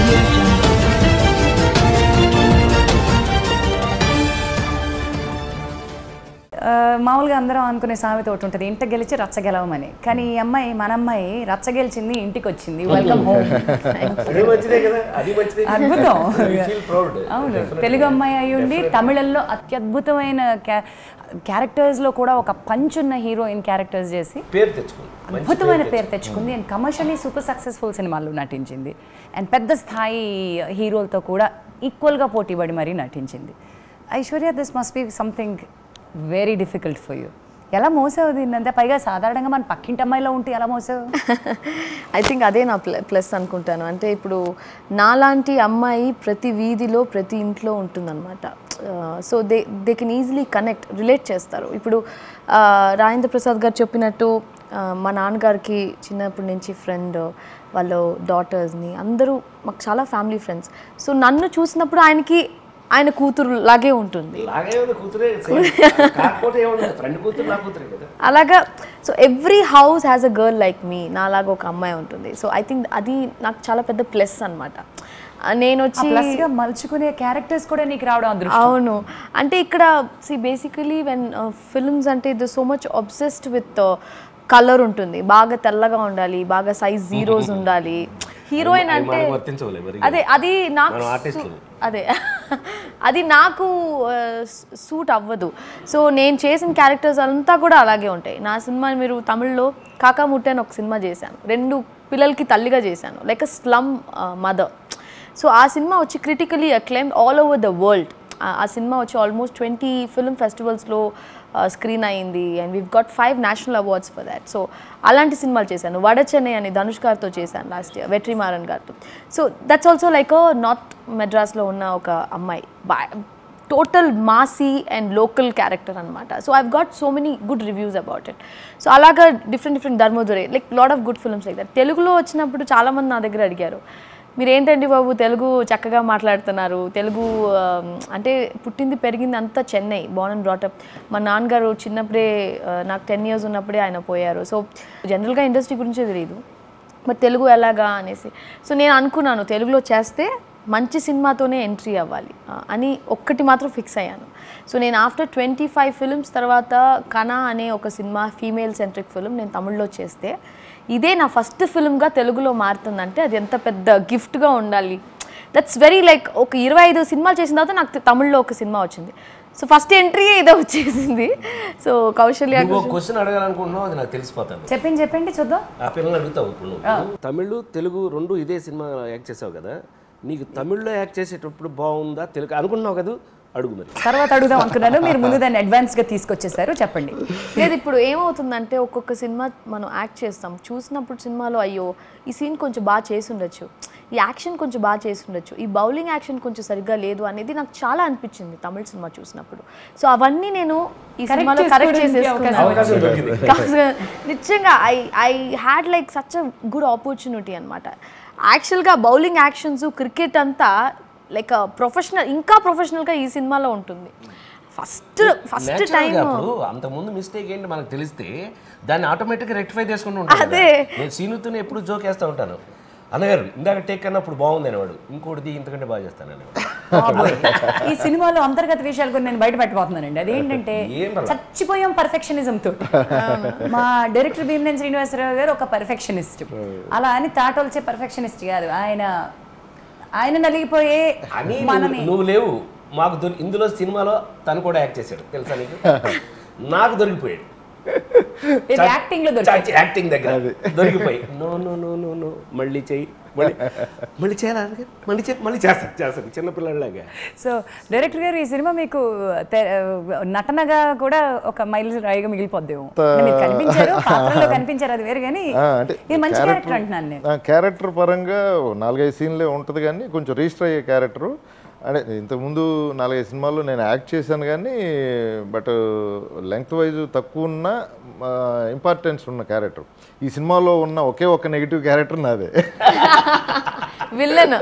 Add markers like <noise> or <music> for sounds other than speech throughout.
Thank you. మామూలుగా అందరం అనుకునే సామెత ఒకటి ఉంటుంది ఇంట గెలిచి రచ్చ గెలవమని. కానీ ఈ అమ్మాయి మన అమ్మాయి రచ్చ గెలిచింది ఇంటికి వచ్చింది వెల్కమ్ హోమ్. అద్భుతం. <laughs> అవును. తెలుగు అమ్మాయి అయి ఉండి Definitely. తమిళంలో అత్యద్భుతమైన క్యా క్యారెక్టర్స్లో కూడా ఒక పంచ్ ఉన్న హీరోయిన్ క్యారెక్టర్స్ చేసి పేరు తెచ్చుకుంది. అద్భుతమైన పేరు తెచ్చుకుంది. అండ్ కమర్షియలీ సూపర్ సక్సెస్ఫుల్ సినిమాల్లో నటించింది. అండ్ పెద్ద స్థాయి హీరోలతో కూడా ఈక్వల్గా పోటీపడి మరీ నటించింది. Aishwarya this must be something very difficult for you ఎలా మోసావు దీన్నంటే పైగా సాధారణంగా మన పక్కింటి అమ్మాయిలో ఉంటే ఎలా మోసావు? <laughs> ఐ థింక్ అదే నా ప్లస్ అనుకుంటాను. అంటే ఇప్పుడు నాలాంటి అమ్మాయి ప్రతి వీధిలో ప్రతి ఇంట్లో ఉంటుందన్నమాట. So they they can easily connect relate చేస్తారు. ఇప్పుడు రాజేంద్ర ప్రసాద్ గారు చెప్పినట్టు మా నాన్నగారికి చిన్నప్పటి నుంచి ఫ్రెండ్ వాళ్ళ డాటర్స్ని అందరూ మాకు చాలా ఫ్యామిలీ ఫ్రెండ్స్ సో నన్ను చూసినప్పుడు ఆయనకి ఆయన కూతురు లాగే ఉంటుంది. అలాగా so every house has a girl like me నాలాగా ఒక అమ్మాయి ఉంటుంది. సో ఐ థింక్ అది నాకు చాలా పెద్ద ప్లస్ అనమాట నేను వచ్చి ప్లస్గా మలుచుకునే క్యారెక్టర్స్ కూడా నీకు రావడం అవును. అంటే ఇక్కడ సి బేసికలీ వెన్ ఫిల్మ్స్ అంటే ఇది so much obsessed with colour ఉంటుంది. బాగా తెల్లగా ఉండాలి బాగా సైజ్ జీరోస్ <laughs> ఉండాలి. హీరోయిన్ అంటే అదే అది నాకు. అదే. అది నాకు సూట్ అవ్వదు. సో నేను చేసిన క్యారెక్టర్స్ అంతా కూడా అలాగే ఉంటాయి. నా సినిమా మీరు తమిళ్ళో కాకాముట్టే అని ఒక సినిమా చేశాను. రెండు పిల్లలకి తల్లిగా చేశాను. Like a slum mother. So ఆ సినిమా వచ్చి critically acclaim all over the world ఆ సినిమా వచ్చి ఆల్మోస్ట్ ట్వంటీ ఫిల్మ్ ఫెస్టివల్స్లో స్క్రీన్ అయింది. And we've got five national awards for that so అలాంటి సినిమాలు చేశాను. వడచెన్నై అని ధనుష్ గారితో చేశాను లాస్ట్ ఇయర్ వెట్రి మారన్ గారితో so that's also like north మెడ్రాస్లో ఉన్న ఒక అమ్మాయి. బా total massy and local character అనమాట so I've got so many good reviews about it so అలాగా different different Dharmadurai like lot of good films like that తెలుగులో వచ్చినప్పుడు చాలామంది నా దగ్గర అడిగారు మీరేంటండి బాబు తెలుగు చక్కగా మాట్లాడుతున్నారు? తెలుగు అంటే పుట్టింది పెరిగింది అంతా చెన్నై బోర్న్ అండ్ బ్రాటప్ మా నాన్నగారు చిన్నప్పుడే నాకు టెన్ ఇయర్స్ ఉన్నప్పుడే ఆయన పోయారు. సో జనరల్గా ఇండస్ట్రీ గురించే తెలియదు బట్ తెలుగు ఎలాగా అనేసి. సో నేను అనుకున్నాను తెలుగులో చేస్తే మంచి సినిమాతోనే ఎంట్రీ అవ్వాలి అని ఒక్కటి మాత్రం ఫిక్స్ అయ్యాను. సో నేను ఆఫ్టర్ ట్వంటీ ఫైవ్ ఫిల్మ్స్ తర్వాత కనా అనే ఒక సినిమా ఫీమేల్ సెంట్రిక్ ఫిల్మ్ నేను తమిళ్ళో చేస్తే ఇదే నా ఫస్ట్ ఫిల్మ్గా తెలుగులో మారుతుందంటే అది ఎంత పెద్ద గిఫ్ట్గా ఉండాలి. దట్స్ వెరీ లైక్ ఒక ఇరవై ఐదు సినిమాలు చేసిన తర్వాత నాకు తమిళ్ళో ఒక సినిమా వచ్చింది. సో ఫస్ట్ ఎంట్రీ ఇదే వచ్చేసింది. సో కౌశల్య క్వశ్చన్ అడగాలనుకుంటున్నావు అది నాకు తెలిసిపోతుంది. చెప్పింది చెప్పండి చూద్దాం. ఆ పిల్లల్ని అడుగుతావు ఇప్పుడు తమిళ్ తెలుగు రెండు ఇదే సినిమా యాక్ట్ చేసావు కదా. నీకు తమిళ్ళో యాక్ట్ చేసేటప్పుడు బాగుందా? తెలుగు అనుకుంటున్నావు కదా? అడుగు మరి. తర్వాత అడుగుదాం అనుకున్నాను. మీరు ముందు దాన్ని అడ్వాన్స్గా తీసుకొచ్చేసారు. చెప్పండి. లేదు ఇప్పుడు ఏమవుతుందంటే ఒక్కొక్క సినిమా మనం యాక్ట్ చేస్తాం. చూసినప్పుడు సినిమాలో అయ్యో ఈ సీన్ కొంచెం బాగా చేసి ఉండొచ్చు ఈ యాక్షన్ కొంచెం బాగా చేసి ఉండొచ్చు ఈ బౌలింగ్ యాక్షన్ కొంచెం సరిగ్గా లేదు అనేది నాకు చాలా అనిపించింది తమిళ సినిమా చూసినప్పుడు. సో అవన్నీ నేను ఈ సినిమాలో కరెక్ట్ చేసేసుకున్నాను. నిజంగా I I had like such a good opportunity అనమాట యాక్చువల్గా బౌలింగ్ యాక్షన్స్ క్రికెట్ అంతా లైక్ ప్రొఫెషనల్ ఇంకా ప్రొఫెషనల్గా ఈ సినిమాలో ఉంటుంది. ఫస్ట్ ఫస్ట్ టైం గా అప్పుడు అంతకుముందు మిస్టేక్ ఏంటి మనకు తెలిస్తే దాన్ని ఆటోమేటిక్గా రెక్టిఫై చేసుకుంటూ ఉంటాను అదే. నేను సీనుతోనే ఎప్పుడు జోక్ వేస్తూ ఉంటాను. అన్నగారు ఇందాక టేక్ అన్నప్పుడు బాగుంది అనేవాడు. ఇంకోటిది ఇంతకంటే బాగా చేస్తాను అనేవాడు. <laughs> ఈ సినిమాలో అంతర్గత విషయాలు కొన్ని నేను బయట పెట్టబోతున్నానండి. అదేంటంటే. <laughs> చచ్చిపోయాం పర్ఫెక్షనిజం తో మా డైరెక్టర్ భీమనేని శ్రీనివాసరావు గారు ఒక పర్ఫెక్షనిస్ట్ అలా అని తాటోల్చే పర్ఫెక్షనిస్ట్ కాదు. ఆయన ఆయన నలిగిపోయే అని నువ్వు- లేవు. మాకు దొరి ఇందులో సినిమాలో తను కూడా యాక్ట్ చేశాడు. తెలుసా నీకు? <laughs> నాకు దొరికిపోయాడు. యాక్టింగ్లో యాక్టింగ్ దగ్గర. దొరికిపోయి no no no no no మళ్ళీ చెయ్యి మళ్ళీ <laughs> మళ్ళీ చేయాలా? మళ్ళీ చే మళ్ళీ చేస్తాను చేస్తాను చిన్నపిల్లలాగా సో డైరెక్టర్ గారు ఈ సినిమా మీకు నటనగా కూడా ఒక మైల్ రాయిగా మిగిలిపోద్దేమో మీరు కనిపించారు <laughs> పాత్రలో కనిపించారు అది వేరు కానీ ఇది మంచి క్యారెక్టర్ అంటున్నాను నేను. క్యారెక్టర్ పరంగా నాలుగైదు సీన్లే ఉంటుంది కానీ కొంచెం రిజిస్టర్ అయ్యే క్యారెక్టరు. అంటే ఇంతకుముందు నాలుగైదు సినిమాల్లో నేను యాక్ట్ చేశాను కానీ బట్ లెంగ్త్ వైజ్ తక్కువ ఉన్న ఇంపార్టెన్స్ ఉన్న క్యారెక్టర్. ఈ సినిమాలో ఉన్న ఒకే ఒక నెగిటివ్ క్యారెక్టర్ నాదే. విల్లన్.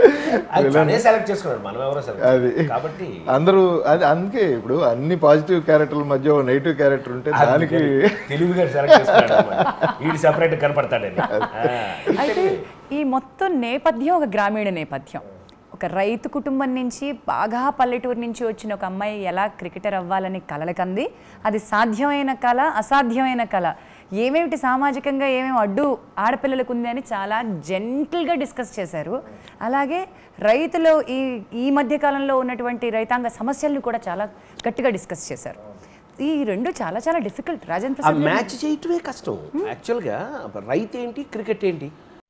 అది కాబట్టి అందరూ అది అందుకే ఇప్పుడు అన్ని పాజిటివ్ క్యారెక్టర్ల మధ్య ఓ నెగిటివ్ క్యారెక్టర్ ఉంటే దానికి తెలుగుగా సెలెక్ట్ కనపడతాడని. అయితే ఈ మొత్తం నేపథ్యం ఒక గ్రామీణ నేపథ్యం. ఒక రైతు కుటుంబం నుంచి బాగా పల్లెటూరు నుంచి వచ్చిన ఒక అమ్మాయి ఎలా క్రికెటర్ అవ్వాలని కలలకంది. అది సాధ్యమైన కళ అసాధ్యమైన కళ ఏమేమిటి సామాజికంగా ఏమేమి అడ్డు ఆడపిల్లలకు ఉంది అని చాలా జెంటిల్గా డిస్కస్ చేశారు. అలాగే రైతులు ఈ ఈ మధ్య కాలంలో ఉన్నటువంటి రైతాంగ సమస్యలను కూడా చాలా గట్టిగా డిస్కస్ చేశారు. ఈ రెండు చాలా చాలా డిఫికల్ట్. రాజేంద్ర మ్యాచ్ చేయటమే కష్టం. యాక్చువల్గా రైతు ఏంటి క్రికెట్ ఏంటి?